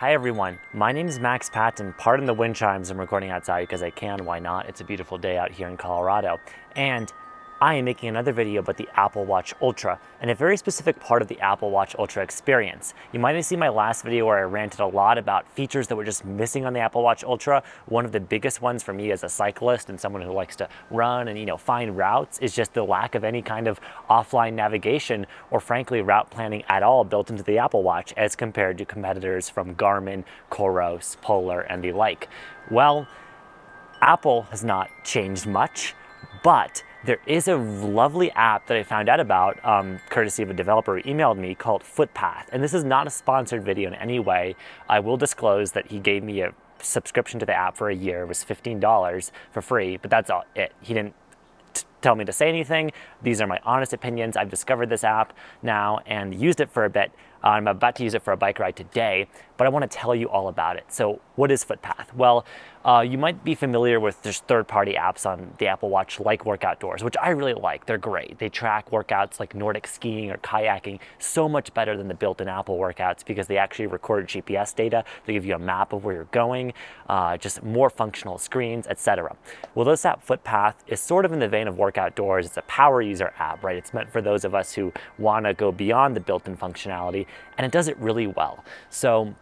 Hi everyone, my name is Max Patten. Pardon the wind chimes, I'm recording outside because I can, why not? It's a beautiful day out here in Colorado. And I am making another video about the Apple Watch Ultra and a very specific part of the Apple Watch Ultra experience. You might have seen my last video where I ranted a lot about features that were just missing on the Apple Watch Ultra. One of the biggest ones for me as a cyclist and someone who likes to run and you know find routes is just the lack of any kind of offline navigation or frankly route planning at all built into the Apple Watch as compared to competitors from Garmin, Coros, Polar, and the like. Well, Apple has not changed much, but there is a lovely app that I found out about, um, courtesy of a developer who emailed me called Footpath. And this is not a sponsored video in any way. I will disclose that he gave me a subscription to the app for a year. It was $15 for free, but that's all it. He didn't tell me to say anything. These are my honest opinions. I've discovered this app now and used it for a bit. I'm about to use it for a bike ride today, but I want to tell you all about it. So what is Footpath? Well, uh, you might be familiar with just third-party apps on the Apple Watch like Workoutdoors, which I really like. They're great. They track workouts like Nordic skiing or kayaking so much better than the built-in Apple workouts because they actually record GPS data. They give you a map of where you're going, uh, just more functional screens, etc. Well, this app Footpath is sort of in the vein of Workoutdoors. It's a power user app, right? It's meant for those of us who want to go beyond the built-in functionality, and it does it really well. So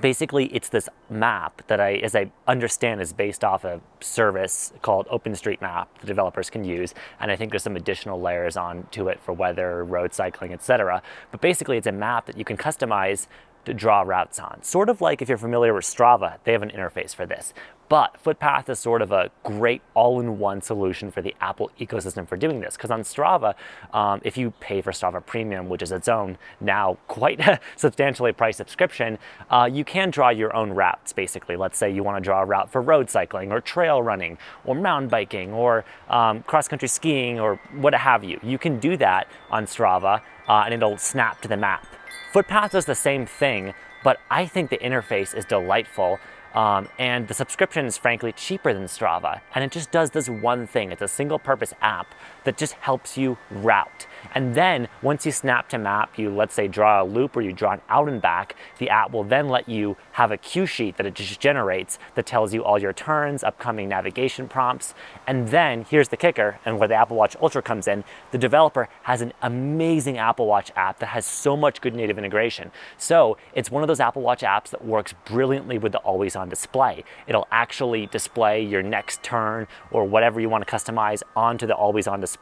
basically it's this map that I, as I understand, is based off a service called OpenStreetMap the developers can use. And I think there's some additional layers on to it for weather, road cycling, etc. But basically it's a map that you can customize to draw routes on. Sort of like if you're familiar with Strava, they have an interface for this. But Footpath is sort of a great all-in-one solution for the Apple ecosystem for doing this. Because on Strava, um, if you pay for Strava Premium, which is its own now quite substantially priced subscription, uh, you can draw your own routes, basically. Let's say you want to draw a route for road cycling or trail running or mountain biking or um, cross-country skiing or what have you. You can do that on Strava uh, and it'll snap to the map. Footpath does the same thing, but I think the interface is delightful um, and the subscription is frankly cheaper than Strava. And it just does this one thing. It's a single purpose app that just helps you route. And then once you snap to map, you let's say draw a loop or you draw an out and back, the app will then let you have a cue sheet that it just generates that tells you all your turns, upcoming navigation prompts. And then here's the kicker and where the Apple Watch Ultra comes in, the developer has an amazing Apple Watch app that has so much good native integration. So it's one of those Apple Watch apps that works brilliantly with the always on display. It'll actually display your next turn or whatever you want to customize onto the always on display,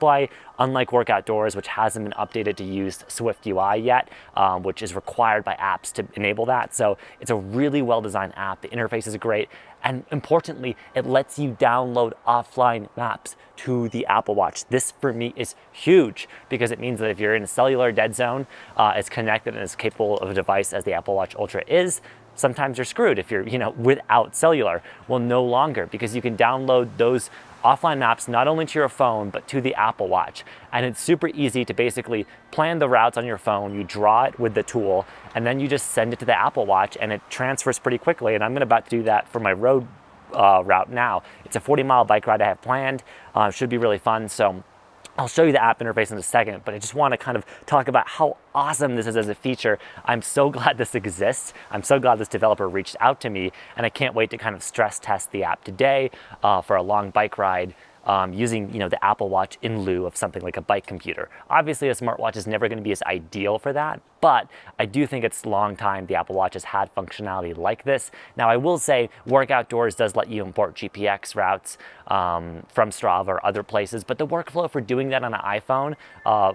unlike Workoutdoors, which hasn't been updated to use Swift UI yet, um, which is required by apps to enable that. So it's a really well designed app. The interface is great. And importantly, it lets you download offline maps to the Apple Watch. This for me is huge because it means that if you're in a cellular dead zone, uh, it's connected and as capable of a device as the Apple Watch Ultra is, sometimes you're screwed if you're, you know, without cellular. Well, no longer because you can download those offline maps not only to your phone, but to the Apple Watch. And it's super easy to basically plan the routes on your phone. You draw it with the tool, and then you just send it to the Apple Watch, and it transfers pretty quickly. And I'm about to do that for my road uh, route now. It's a 40 mile bike ride I have planned. Uh, should be really fun. So I'll show you the app interface in a second, but I just want to kind of talk about how awesome this is as a feature. I'm so glad this exists. I'm so glad this developer reached out to me, and I can't wait to kind of stress test the app today uh, for a long bike ride um, using you know the Apple Watch in lieu of something like a bike computer. Obviously, a smartwatch is never going to be as ideal for that, but I do think it's long time the Apple Watch has had functionality like this. Now, I will say Workoutdoors does let you import GPX routes um, from Strava or other places, but the workflow for doing that on an iPhone uh,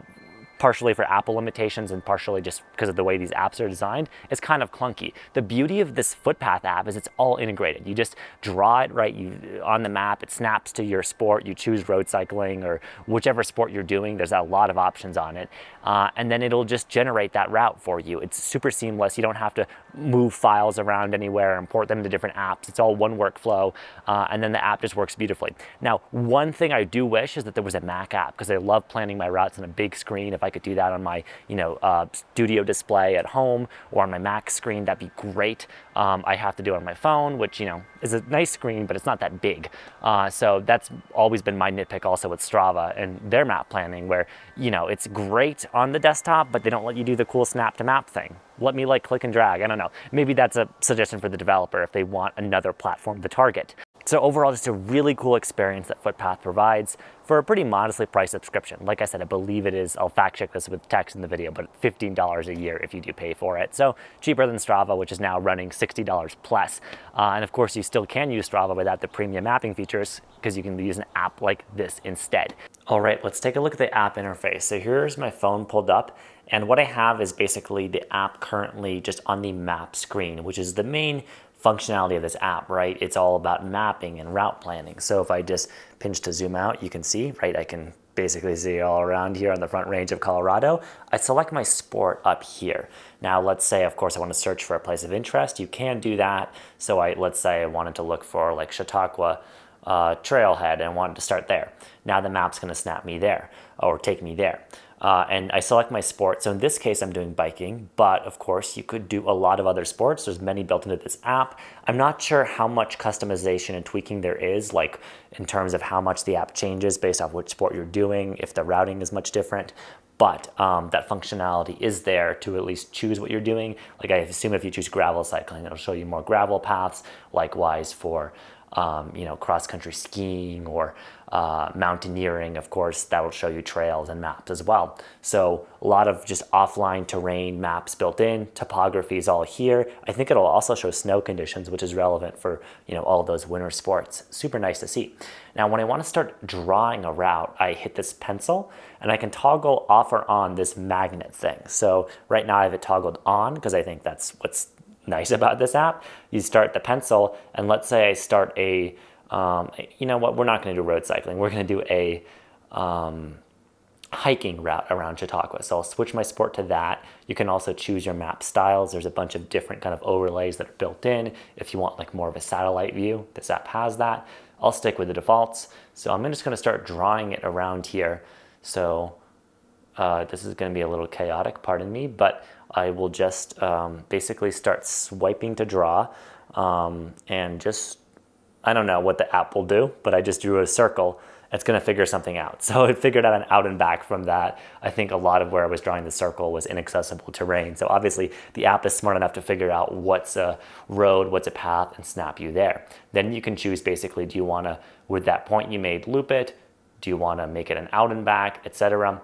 partially for Apple limitations and partially just because of the way these apps are designed, it's kind of clunky. The beauty of this Footpath app is it's all integrated. You just draw it right you on the map, it snaps to your sport, you choose road cycling or whichever sport you're doing, there's a lot of options on it. Uh, and then it'll just generate that route for you. It's super seamless. You don't have to move files around anywhere, import them to different apps. It's all one workflow, uh, and then the app just works beautifully. Now, one thing I do wish is that there was a Mac app because I love planning my routes on a big screen. If I could do that on my, you know, uh, studio display at home or on my Mac screen, that'd be great. Um, I have to do it on my phone, which, you know, is a nice screen, but it's not that big. Uh, so that's always been my nitpick also with Strava and their map planning where, you know, it's great on the desktop, but they don't let you do the cool snap to map thing let me like click and drag. I don't know. Maybe that's a suggestion for the developer if they want another platform to target. So overall, just a really cool experience that Footpath provides for a pretty modestly priced subscription. Like I said, I believe it is, I'll fact check this with text in the video, but $15 a year if you do pay for it. So cheaper than Strava, which is now running $60 plus. Uh, and of course, you still can use Strava without the premium mapping features because you can use an app like this instead. All right, let's take a look at the app interface. So here's my phone pulled up and what I have is basically the app currently just on the map screen, which is the main functionality of this app, right? It's all about mapping and route planning. So if I just pinch to zoom out, you can see, right? I can basically see all around here on the front range of Colorado. I select my sport up here. Now let's say, of course, I want to search for a place of interest. You can do that. So I let's say I wanted to look for like Chautauqua uh, trailhead and wanted to start there. Now the map's to snap me there or take me there uh, and I select my sport. So in this case, I'm doing biking, but of course you could do a lot of other sports. There's many built into this app. I'm not sure how much customization and tweaking there is, like in terms of how much the app changes based off which sport you're doing, if the routing is much different. But um, that functionality is there to at least choose what you're doing. Like I assume if you choose gravel cycling, it'll show you more gravel paths. Likewise for um, you know, cross country skiing or uh, mountaineering, of course, that will show you trails and maps as well. So a lot of just offline terrain maps built in, topography is all here. I think it'll also show snow conditions, which is relevant for, you know, all those winter sports. Super nice to see. Now, when I want to start drawing a route, I hit this pencil and I can toggle off or on this magnet thing. So right now I have it toggled on because I think that's what's nice about this app. You start the pencil, and let's say I start a, um, you know what, we're not going to do road cycling. We're going to do a um, hiking route around Chautauqua. So I'll switch my sport to that. You can also choose your map styles. There's a bunch of different kind of overlays that are built in. If you want like more of a satellite view, this app has that. I'll stick with the defaults. So I'm just going to start drawing it around here. So uh, this is going to be a little chaotic, pardon me, but I will just um, basically start swiping to draw um, and just, I don't know what the app will do, but I just drew a circle. It's going to figure something out. So it figured out an out and back from that. I think a lot of where I was drawing the circle was inaccessible terrain. So obviously the app is smart enough to figure out what's a road, what's a path, and snap you there. Then you can choose basically, do you want to, with that point you made, loop it? Do you want to make it an out and back, etc.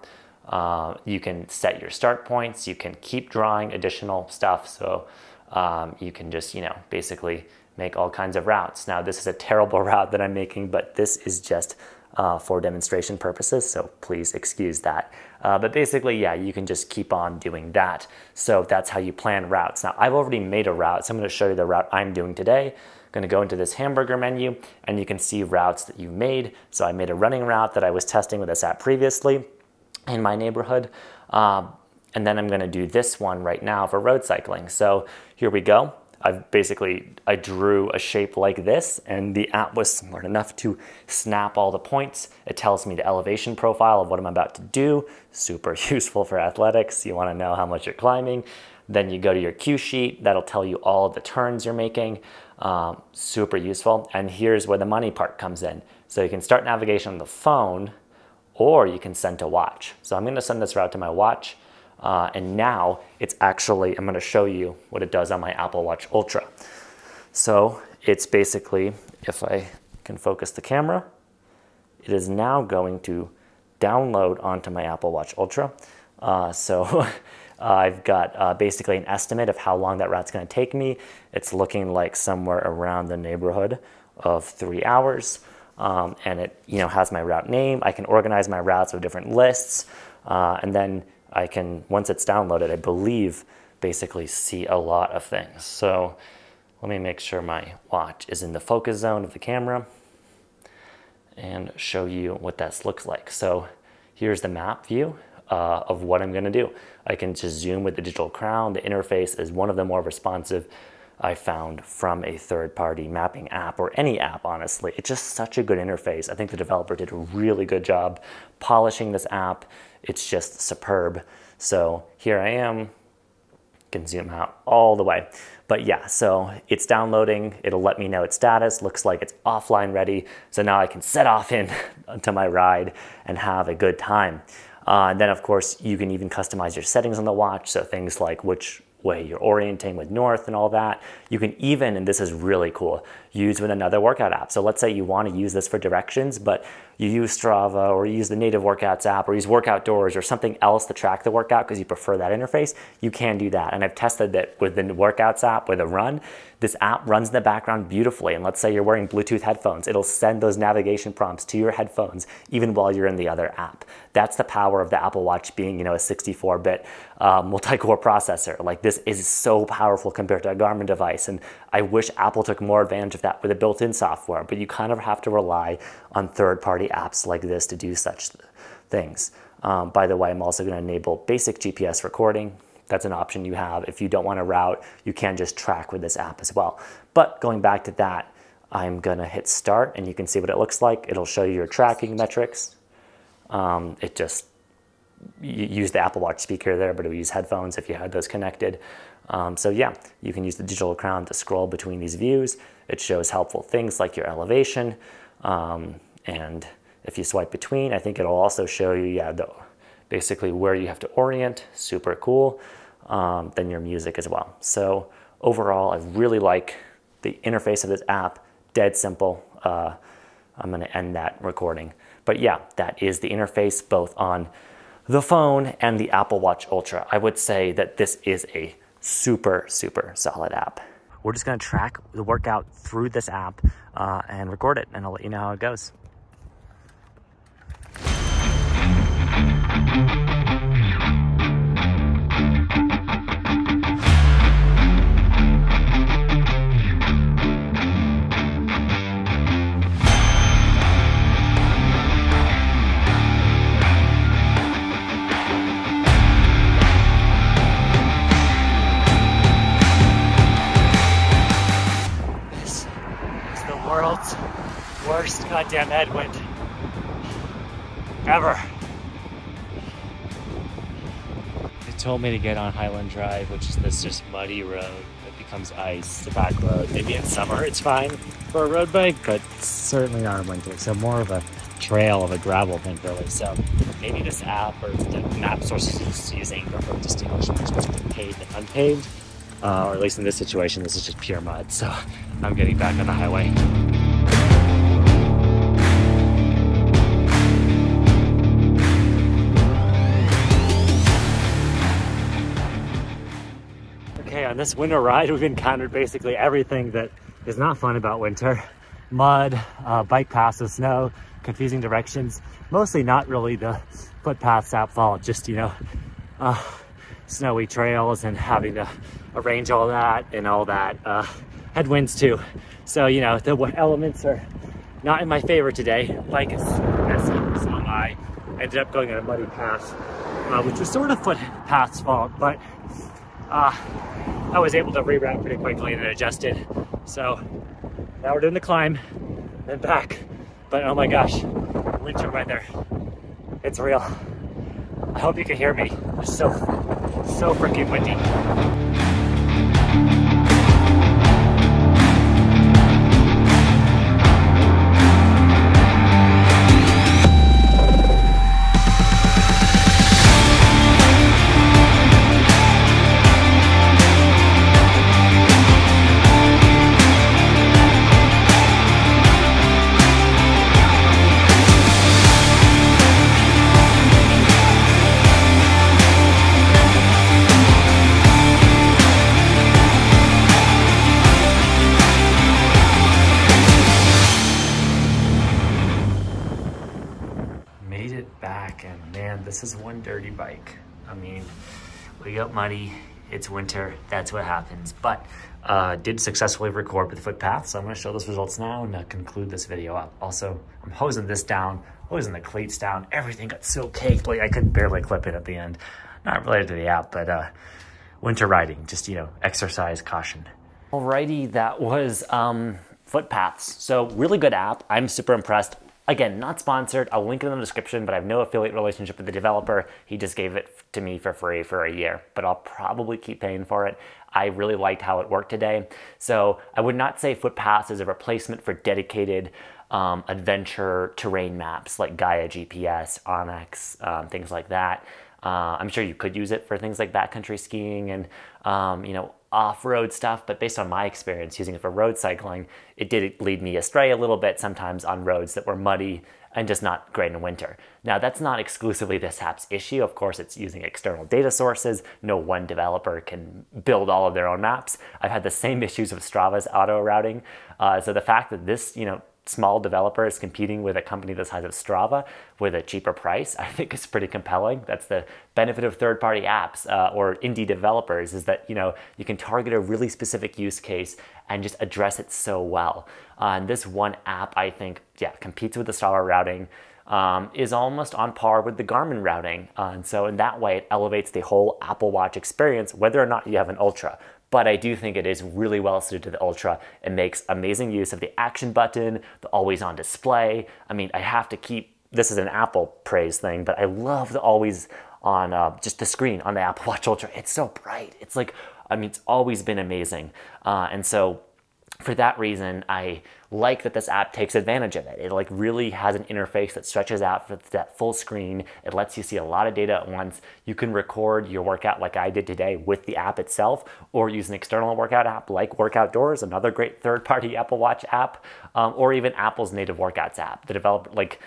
Uh, you can set your start points. You can keep drawing additional stuff. So um, you can just, you know, basically make all kinds of routes. Now, this is a terrible route that I'm making, but this is just uh, for demonstration purposes, so please excuse that. Uh, but basically, yeah, you can just keep on doing that. So that's how you plan routes. Now, I've already made a route, so I'm gonna show you the route I'm doing today. I'm gonna go into this hamburger menu, and you can see routes that you made. So I made a running route that I was testing with this app previously in my neighborhood. Um, and then I'm gonna do this one right now for road cycling. So here we go. I've basically, I drew a shape like this and the app was smart enough to snap all the points. It tells me the elevation profile of what I'm about to do. Super useful for athletics. You wanna know how much you're climbing. Then you go to your cue sheet. That'll tell you all the turns you're making. Um, super useful. And here's where the money part comes in. So you can start navigation on the phone or you can send to watch. So I'm gonna send this route to my watch. Uh, and now it's actually, I'm gonna show you what it does on my Apple Watch Ultra. So it's basically, if I can focus the camera, it is now going to download onto my Apple Watch Ultra. Uh, so I've got uh, basically an estimate of how long that route's gonna take me. It's looking like somewhere around the neighborhood of three hours um, and it you know has my route name. I can organize my routes with different lists, uh, and then I can once it's downloaded, I believe basically see a lot of things. So let me make sure my watch is in the focus zone of the camera and show you what that looks like. So here's the map view uh, of what I'm gonna do. I can just zoom with the digital crown. The interface is one of the more responsive I found from a third party mapping app or any app, honestly. It's just such a good interface. I think the developer did a really good job polishing this app. It's just superb. So here I am, can zoom out all the way. But yeah, so it's downloading. It'll let me know its status. Looks like it's offline ready. So now I can set off in to my ride and have a good time. Uh, and then of course you can even customize your settings on the watch. So things like which way you're orienting with north and all that. You can even, and this is really cool, use with another workout app. So let's say you want to use this for directions, but you use Strava or you use the Native Workouts app or use Workoutdoors or something else to track the workout because you prefer that interface, you can do that. And I've tested that with the Workouts app with a run. This app runs in the background beautifully. And let's say you're wearing Bluetooth headphones, it'll send those navigation prompts to your headphones even while you're in the other app. That's the power of the Apple Watch being, you know, a 64-bit uh, multi-core processor. Like this is so powerful compared to a Garmin device. And I wish Apple took more advantage of that with a built-in software, but you kind of have to rely on third-party apps like this to do such things. Um, by the way, I'm also going to enable basic GPS recording. That's an option you have. If you don't want to route, you can just track with this app as well. But going back to that, I'm going to hit start and you can see what it looks like. It'll show you your tracking metrics. Um, it just use the Apple Watch speaker there, but it would use headphones if you had those connected. Um, so yeah, you can use the digital crown to scroll between these views. It shows helpful things like your elevation. Um, and if you swipe between, I think it'll also show you, yeah, the, basically where you have to orient, super cool. Um, then your music as well. So overall, I really like the interface of this app, dead simple. Uh, I'm gonna end that recording. But yeah, that is the interface both on the phone and the Apple Watch Ultra. I would say that this is a super, super solid app. We're just gonna track the workout through this app uh, and record it, and I'll let you know how it goes. Goddamn headwind ever. They told me to get on Highland Drive, which is this just muddy road that becomes ice, the back road. Maybe in summer it's fine for a road bike, but certainly not in winter. So more of a trail of a gravel thing really. So maybe this app or the map source is using for distinguishing between paved and unpaved. Uh, or at least in this situation, this is just pure mud. So I'm getting back on the highway. This winter ride, we've encountered basically everything that is not fun about winter. Mud, uh, bike paths with snow, confusing directions. Mostly not really the footpaths at fault, just, you know, uh, snowy trails and having to arrange all that and all that. Uh, headwinds too. So, you know, the elements are not in my favor today. Bike is messy, so I ended up going on a muddy path, uh, which was sort of footpath's fault, but uh, I was able to reroute pretty quickly and adjusted. So now we're doing the climb and back. But oh my gosh, winter weather, it's real. I hope you can hear me. It's so, so freaking windy. Muddy, it's winter, that's what happens. But uh, did successfully record with footpath, so I'm gonna show those results now and uh, conclude this video up. Also, I'm hosing this down, hosing the cleats down, everything got so caked, like I could barely clip it at the end. Not related to the app, but uh, winter riding, just, you know, exercise caution. Alrighty, that was um, Footpaths. So really good app. I'm super impressed. Again, not sponsored. I'll link it in the description, but I have no affiliate relationship with the developer. He just gave it to me for free for a year, but I'll probably keep paying for it. I really liked how it worked today. So I would not say Footpaths is a replacement for dedicated um, adventure terrain maps like Gaia GPS, onX, um, things like that. Uh, I'm sure you could use it for things like backcountry skiing and um, you know off-road stuff, but based on my experience using it for road cycling, it did lead me astray a little bit sometimes on roads that were muddy and just not great in winter. Now, that's not exclusively this app's issue. Of course, it's using external data sources. No one developer can build all of their own maps. I've had the same issues with Strava's auto routing. Uh, so the fact that this, you know, small developer is competing with a company the size of Strava with a cheaper price, I think is pretty compelling. That's the benefit of third-party apps uh, or indie developers is that you know you can target a really specific use case and just address it so well. Uh, and this one app, I think, yeah, competes with the Strava routing. Um, is almost on par with the Garmin routing. Uh, and so in that way, it elevates the whole Apple Watch experience, whether or not you have an Ultra but I do think it is really well suited to the Ultra. It makes amazing use of the action button, the always on display. I mean, I have to keep, this is an Apple praise thing, but I love the always on uh, just the screen on the Apple Watch Ultra. It's so bright. It's like, I mean, it's always been amazing. Uh, and so for that reason, I like that this app takes advantage of it. It like really has an interface that stretches out for that full screen. It lets you see a lot of data at once. You can record your workout like I did today with the app itself, or use an external workout app like Workoutdoors, another great third-party Apple Watch app, um, or even Apple's native workouts app. The developer like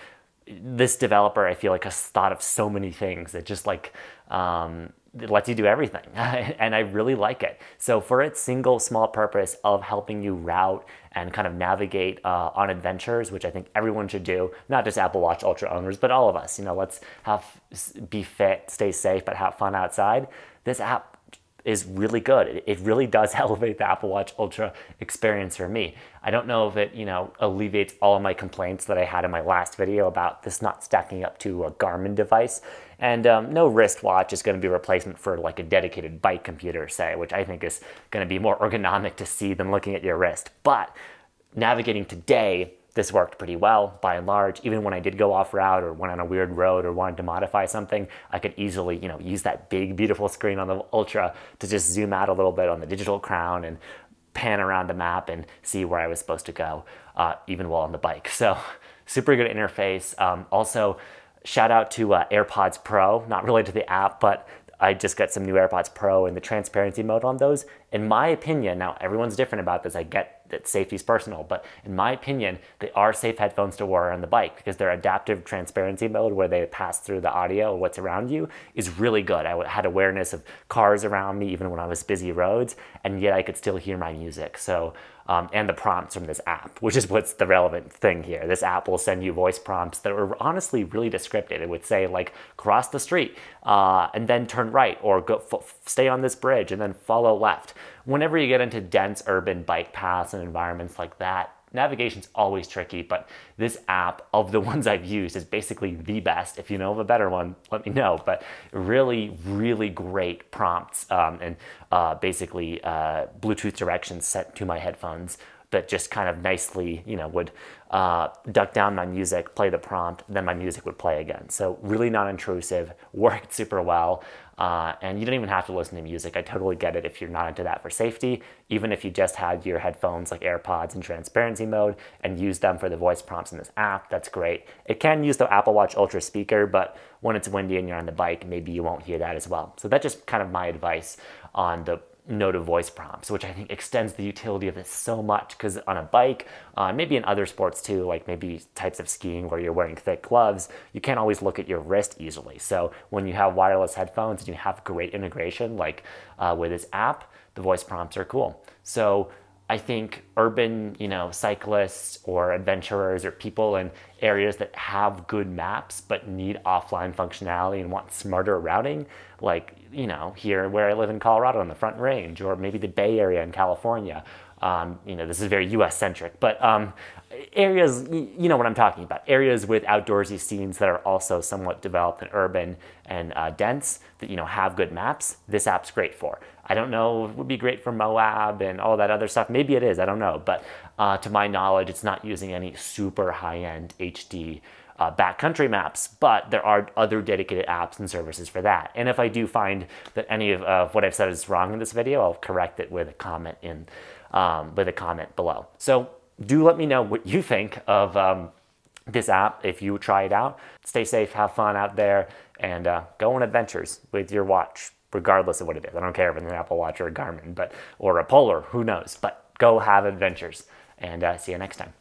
this developer, I feel like has thought of so many things that just like um, it lets you do everything and I really like it. So for its single small purpose of helping you route and kind of navigate uh, on adventures, which I think everyone should do, not just Apple Watch Ultra owners, but all of us, you know, let's have be fit, stay safe, but have fun outside. This app is really good. It, really does elevate the Apple Watch Ultra experience for me. I don't know if it, you know, alleviates all of my complaints that I had in my last video about this not stacking up to a Garmin device. And um, no wristwatch is going to be a replacement for like a dedicated bike computer, say, which I think is going to be more ergonomic to see than looking at your wrist. But navigating today, this worked pretty well by and large. Even when I did go off route or went on a weird road or wanted to modify something, I could easily, you know, use that big, beautiful screen on the Ultra to just zoom out a little bit on the digital crown and pan around the map and see where I was supposed to go, uh, even while on the bike. So super good interface. Um, also, shout out to uh, AirPods Pro, not really to the app, but I just got some new AirPods Pro and the transparency mode on those. In my opinion, now everyone's different about this. I get that safety is personal, but in my opinion, they are safe headphones to wear on the bike because their adaptive transparency mode, where they pass through the audio what's around you, is really good. I had awareness of cars around me even when I was busy roads, and yet I could still hear my music. So um, and the prompts from this app, which is what's the relevant thing here. This app will send you voice prompts that are honestly really descriptive. It would say like cross the street uh, and then turn right, or go stay on this bridge and then follow left. Whenever you get into dense urban bike paths and environments like that, Navigation's always tricky, but this app of the ones I've used is basically the best. If you know of a better one, let me know. But really, really great prompts um, and uh, basically uh, Bluetooth directions set to my headphones that just kind of nicely, you know, would uh, duck down my music, play the prompt, then my music would play again. So really non-intrusive, worked super well. Uh, and you don't even have to listen to music. I totally get it if you're not into that for safety. Even if you just had your headphones like AirPods in transparency mode and use them for the voice prompts in this app, that's great. It can use the Apple Watch Ultra speaker, but when it's windy and you're on the bike, maybe you won't hear that as well. So that's just kind of my advice on the note of voice prompts, which I think extends the utility of this so much because on a bike, uh, maybe in other sports too, like maybe types of skiing where you're wearing thick gloves, you can't always look at your wrist easily. So when you have wireless headphones and you have great integration, like uh, with this app, the voice prompts are cool. So I think urban, you know, cyclists or adventurers or people in areas that have good maps but need offline functionality and want smarter routing, like, you know, here where I live in Colorado on the Front Range or maybe the Bay Area in California. Um, you know, this is very US centric, but um, areas, you know what I'm talking about, areas with outdoorsy scenes that are also somewhat developed and urban and uh, dense that, you know, have good maps, this app's great for. I don't know, it would be great for Moab and all that other stuff. Maybe it is, I don't know. But uh, to my knowledge, it's not using any super high-end HD uh, backcountry maps, but there are other dedicated apps and services for that. And if I do find that any of uh, what I've said is wrong in this video, I'll correct it with a comment in um, with a comment below. So do let me know what you think of um, this app if you try it out. Stay safe, have fun out there, and uh, go on adventures with your watch, regardless of what it is. I don't care if it's an Apple Watch or a Garmin, but or a Polar, who knows? But go have adventures, and uh, see you next time.